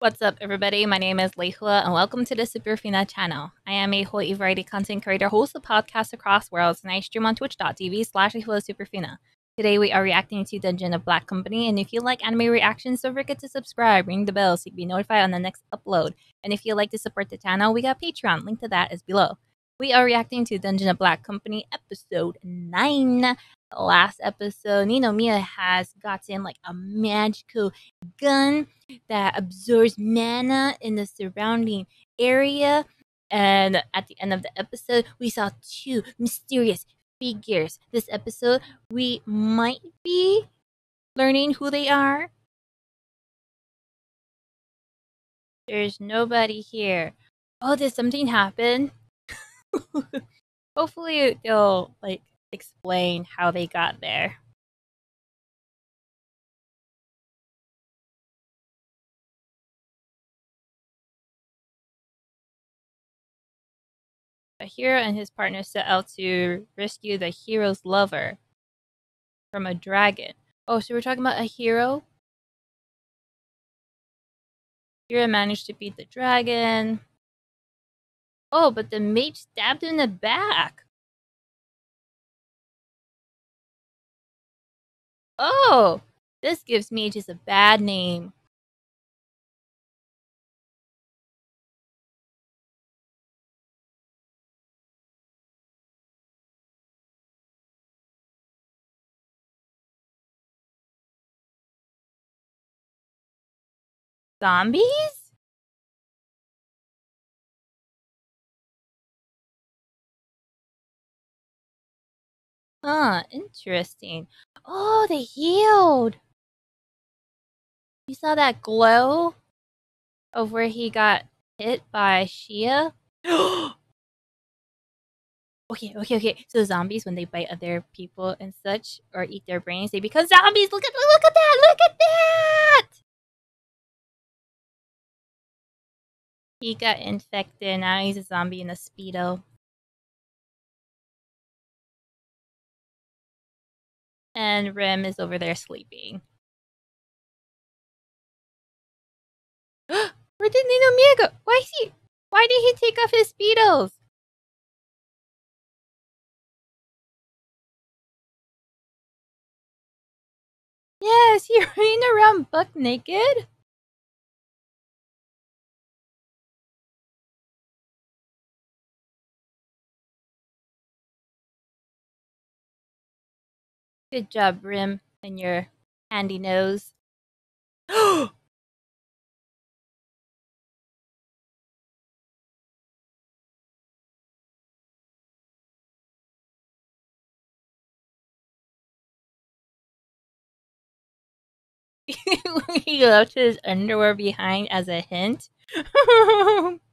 What's up, everybody? My name is Lehua, and welcome to the Superfina channel. I am a Hawaii variety content creator, host of podcasts across worlds, and I stream on twitch.tv slash Superfina. Today, we are reacting to Dungeon of Black Company, and if you like anime reactions, don't forget to subscribe, ring the bell so you can be notified on the next upload. And if you'd like to support the channel, we got Patreon. Link to that is below. We are reacting to Dungeon of Black Company episode 9 last episode, Ninomiya has gotten like a magical gun that absorbs mana in the surrounding area. And at the end of the episode, we saw two mysterious figures. This episode, we might be learning who they are. There's nobody here. Oh, did something happen? Hopefully, they'll like explain how they got there. A hero and his partner set out to rescue the hero's lover from a dragon. Oh, so we're talking about a hero? Hero managed to beat the dragon. Oh, but the mage stabbed him in the back. Oh, this gives me just a bad name. Zombies? Huh, interesting. Oh, they healed. You saw that glow of where he got hit by Shia? okay, okay, okay. So zombies, when they bite other people and such, or eat their brains, they become zombies. Look at look at that! Look at that! He got infected. Now he's a zombie in a speedo. And Rim is over there sleeping. Where did Ninomiya go? Why is he? Why did he take off his speedos? Yes, he ran around buck naked. Good job, Rim, and your handy nose. he left his underwear behind as a hint.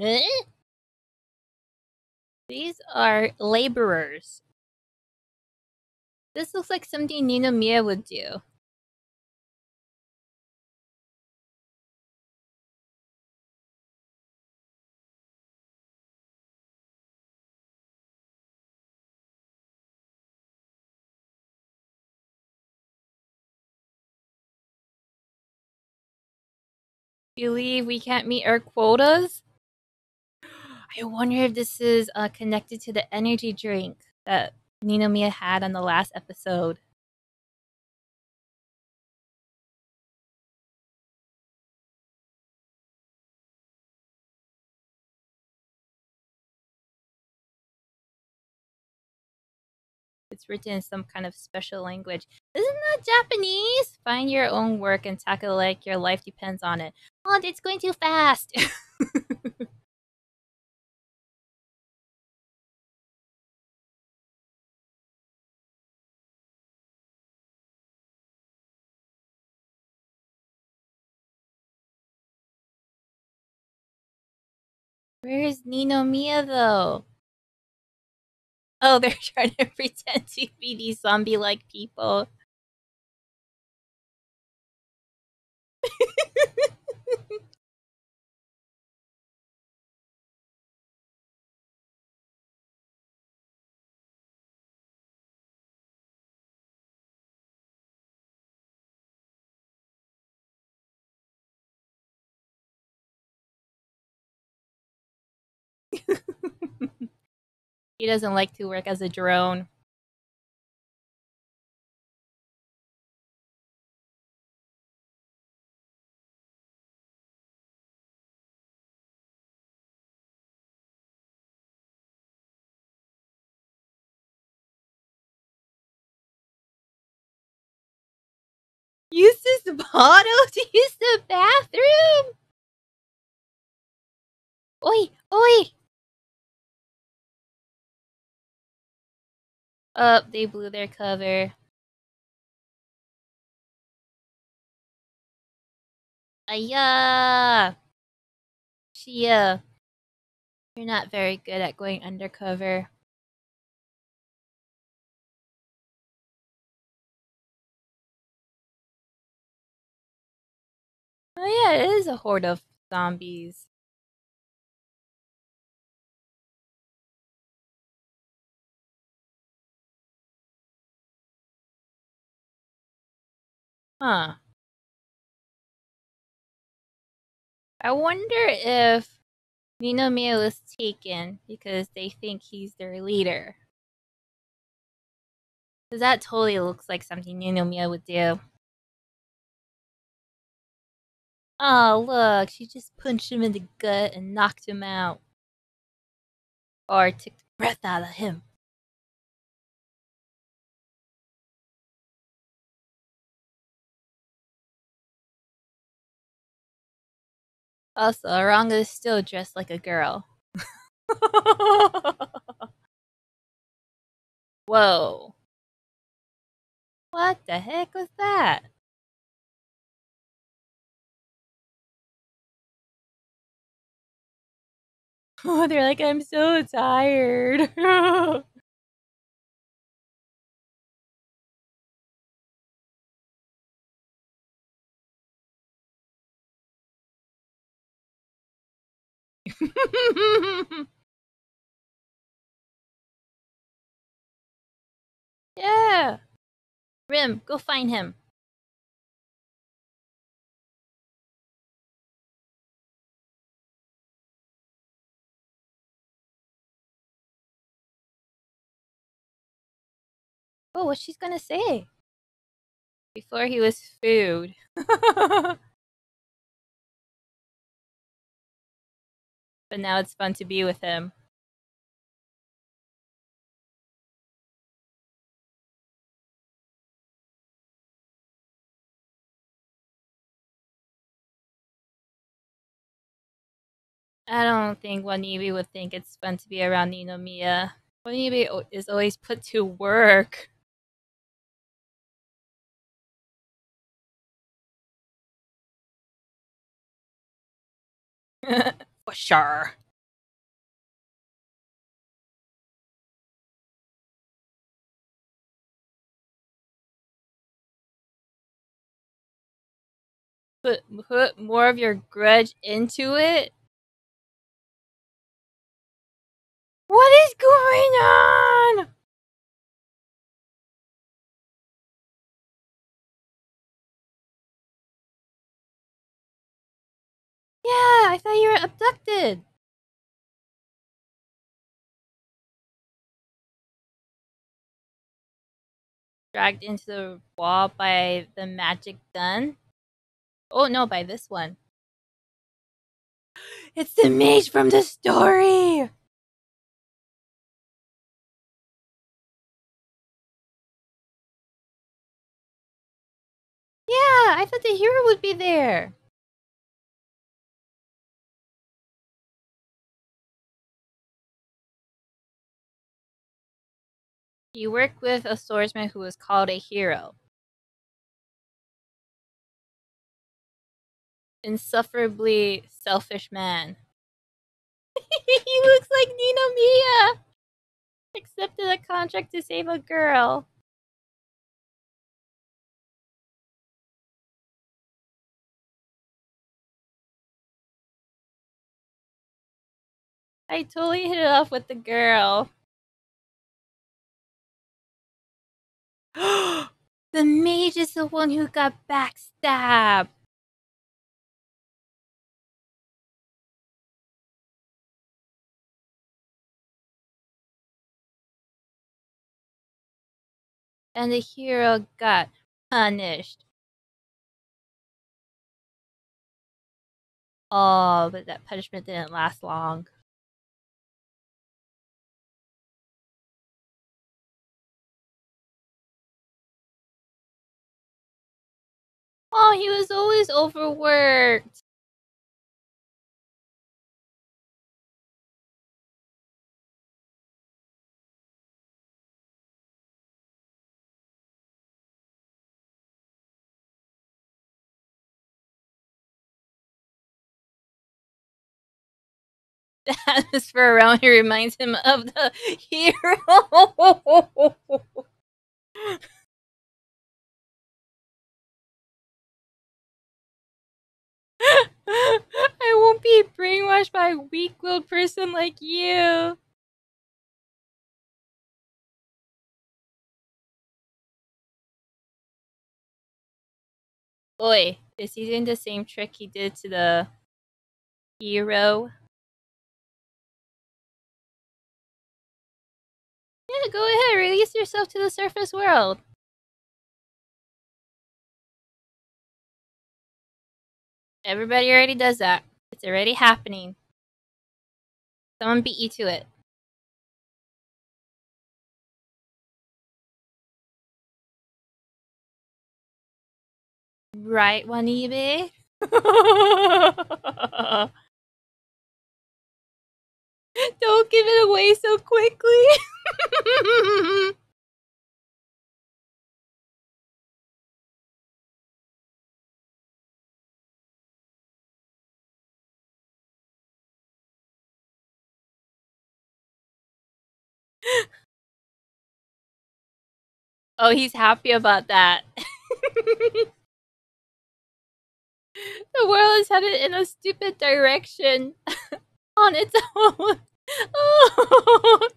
Eh? These are laborers. This looks like something Ninomiya would do. Believe we can't meet our quotas? I wonder if this is uh, connected to the energy drink that Ninomiya had on the last episode. It's written in some kind of special language. Isn't that Japanese? Find your own work and tackle like your life depends on it. Oh, it's going too fast. Where's Ninomiya though? Oh, they're trying to pretend to be these zombie-like people. He doesn't like to work as a drone. Use this bottle to use the bathroom? Oi, oi! Up, they blew their cover. Aya! Shia. You're not very good at going undercover. Oh yeah, it is a horde of zombies. Huh. I wonder if Ninomiya was taken because they think he's their leader. Because that totally looks like something Ninomiya would do. Oh, look, she just punched him in the gut and knocked him out. Or took the breath out of him. Also, Aranga is still dressed like a girl. Whoa. What the heck was that? Oh, they're like, I'm so tired. yeah. Rim, go find him. Oh, what's she's gonna say? Before he was food. but now it's fun to be with him. I don't think Wanibe would think it's fun to be around Ninomiya. Wanibe is always put to work. Sure. Put, put more of your grudge into it? What is going on? I thought you were abducted. Dragged into the wall by the magic gun? Oh no, by this one. It's the mage from the story! Yeah, I thought the hero would be there. You work with a swordsman who is called a hero. Insufferably selfish man. he looks like Ninomiya! Accepted a contract to save a girl. I totally hit it off with the girl. the mage is the one who got backstabbed. And the hero got punished. Oh, but that punishment didn't last long. Oh, he was always overworked. The atmosphere around here reminds him of the hero. I won't be brainwashed by weak-willed person like you. Boy, is he doing the same trick he did to the hero? Yeah, go ahead, release yourself to the surface world. Everybody already does that. It's already happening. Someone beat you to it. Right, Wanibe? Don't give it away so quickly. oh, he's happy about that. the world is headed in a stupid direction on its own. oh.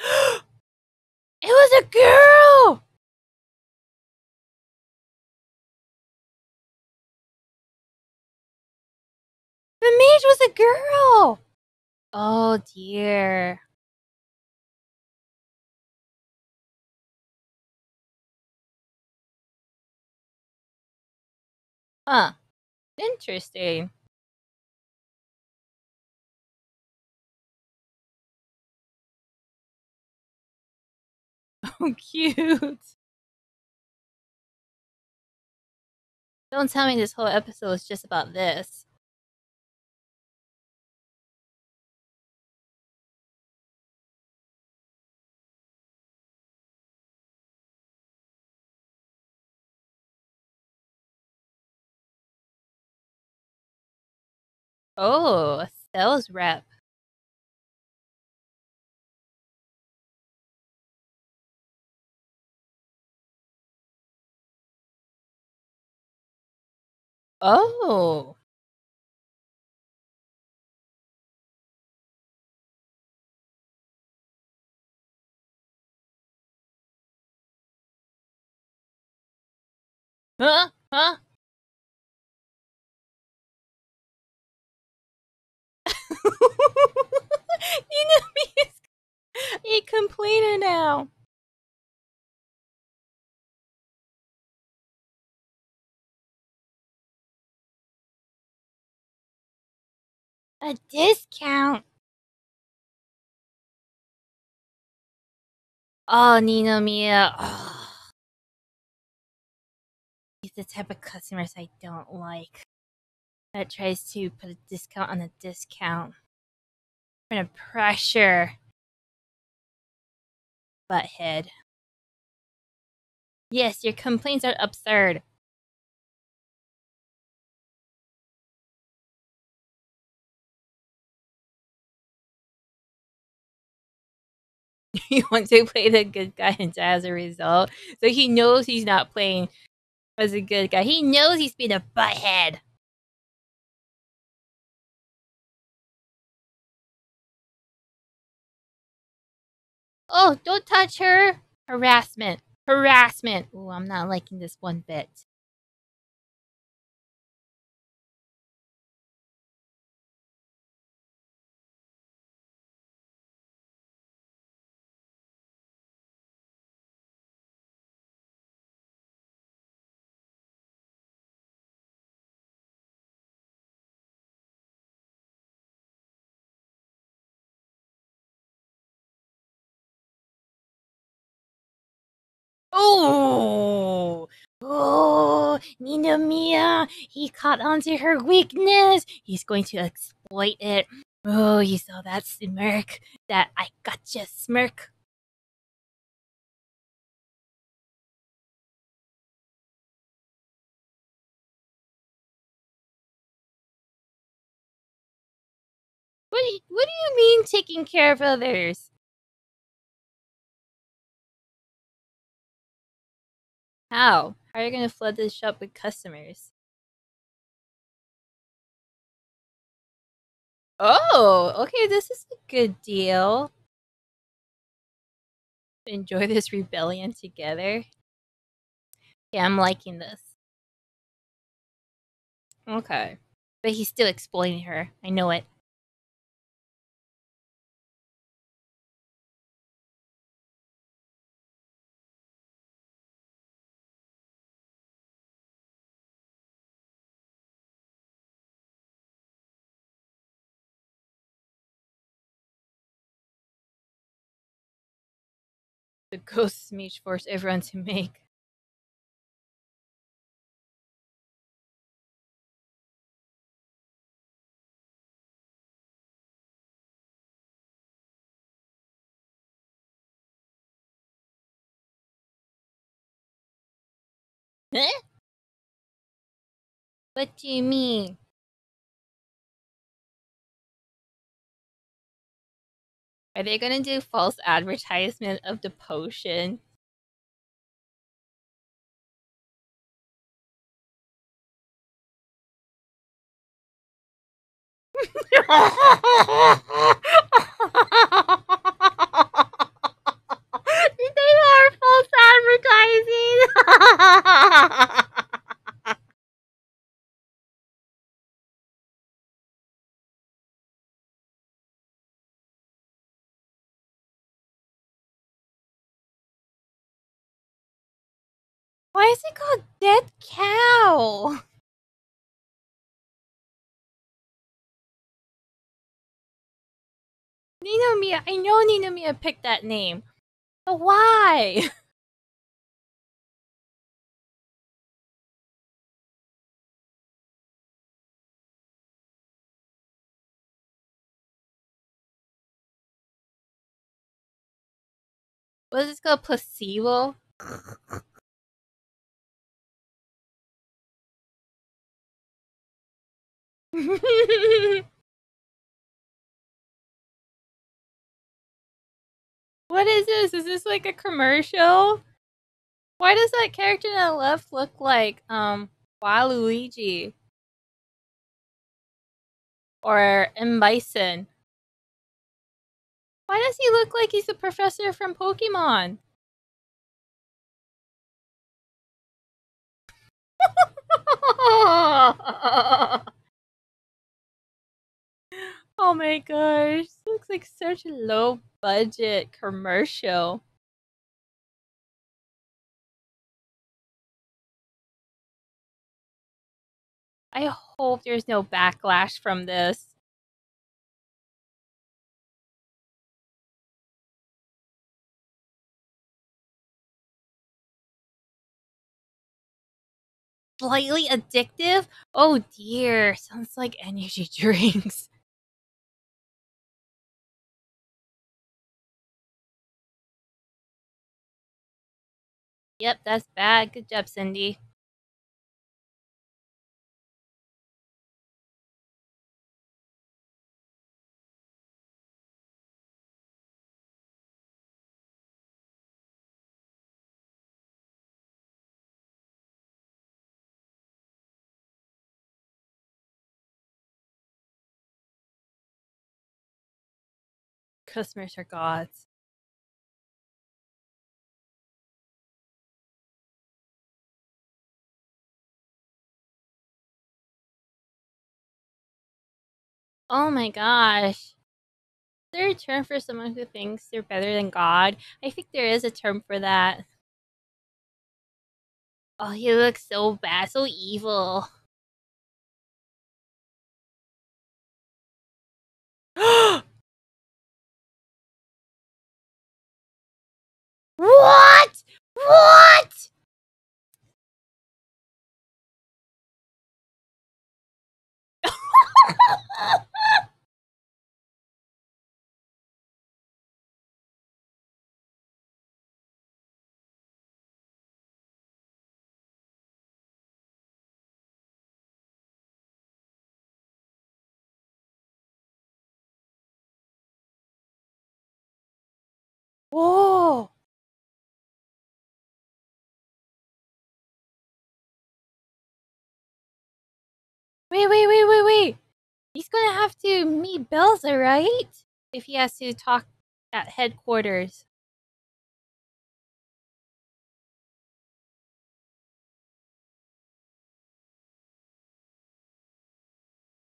it was a girl! Girl! Oh dear. Huh. Interesting. Oh, cute. Don't tell me this whole episode is just about this. Oh, sales rep. Oh. Huh? Huh? Inami is a complainer now. A discount. Oh, Ninomiya. Oh. He's the type of customers I don't like. That tries to put a discount on a discount. Trying to pressure. Butthead. Yes, your complaints are absurd. you want to play the good guy and die as a result. So he knows he's not playing as a good guy. He knows he's being a butthead. Oh, don't touch her! Harassment. Harassment. Oh, I'm not liking this one bit. Oh, oh, Ninomiya, he caught onto her weakness. He's going to exploit it. Oh, you saw that smirk, that I gotcha smirk. What do you, what do you mean taking care of others? How? How are you going to flood this shop with customers? Oh, okay, this is a good deal. Enjoy this rebellion together. Yeah, I'm liking this. Okay. But he's still exploiting her. I know it. The ghost speech forced everyone to make. Huh? What do you mean? Are they gonna do false advertisement of the potion? they are false advertising. Is it called Dead Cow? Ninomiya, I know Ninomiya picked that name. But why? Was this called placebo? what is this? Is this like a commercial? Why does that character on the left look like um Waluigi? Or M. Bison? Why does he look like he's a professor from Pokemon? oh my gosh, this looks like such a low budget commercial. I hope there's no backlash from this. slightly addictive? Oh dear, sounds like energy drinks. Yep, that's bad. Good job, Cindy. Customers are gods. Oh my gosh. Is there a term for someone who thinks they're better than God? I think there is a term for that. Oh, he looks so bad, so evil. He's gonna have to meet Belza, right? If he has to talk at headquarters.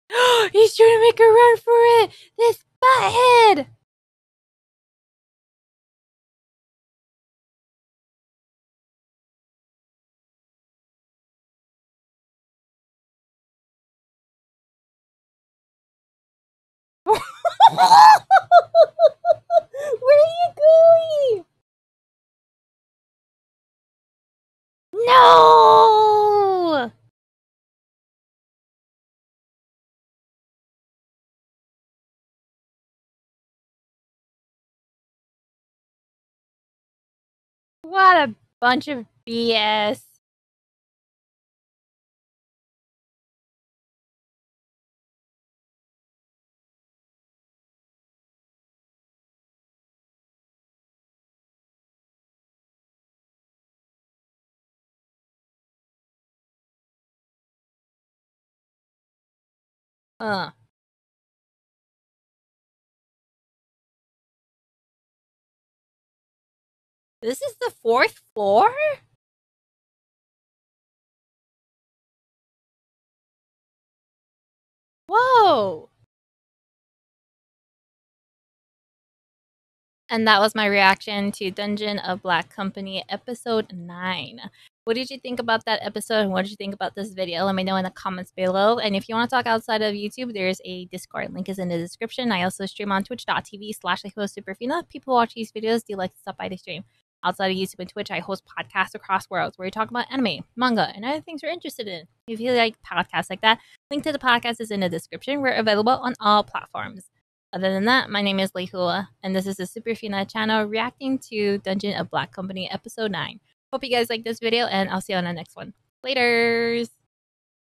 He's trying to make a run for it! This butthead! Where are you going? No! What a bunch of BS. This is the fourth floor? Whoa! And that was my reaction to Dungeon of Black Company episode 9. What did you think about that episode and what did you think about this video? Let me know in the comments below. And if you want to talk outside of YouTube, there's a Discord link is in the description. I also stream on twitch.tv slash superfina. People watch these videos, do you like to stop by the stream? Outside of YouTube and Twitch, I host podcasts across worlds where we talk about anime, manga, and other things we're interested in. If you like podcasts like that, link to the podcast is in the description. We're available on all platforms. Other than that, my name is Lehua, and this is the Superfina channel reacting to Dungeon of Black Company episode 9. Hope you guys like this video, and I'll see you on the next one. Laters!